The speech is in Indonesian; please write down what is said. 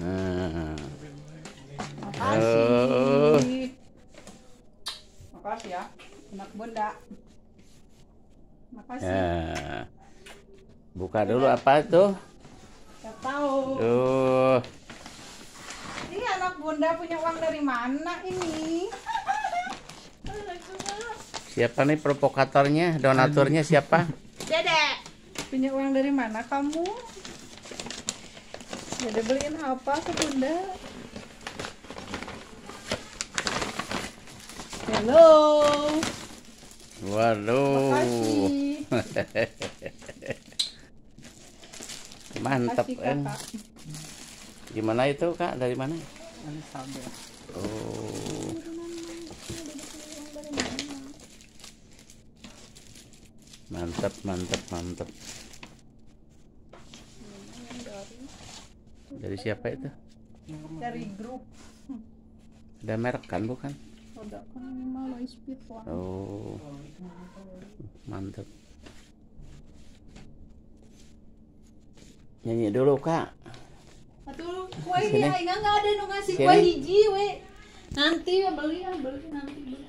Nah, Makasih. Makasih ya, anak bunda. Makasih. ya. Buka dulu apa tuh? Gak tahu. Tuh. Ini anak bunda punya uang dari mana ini? Siapa nih provokatornya? Donaturnya siapa? Dede. Punya uang dari mana kamu? Dede beliin apa ke bunda? Hello. Waduh. Mantap. Makasih eh. Gimana itu kak? Dari mana? Oh. Mantap, mantap, mantap. Dari siapa itu? Dari grup. Ada merek kan bukan? Ada kan speed one. Oh. Mantap. Nyanyi dulu kak. Atuh kue ya, enggak ada nu ngasih kue hiji we. Nanti ya beli ya beli nanti beli.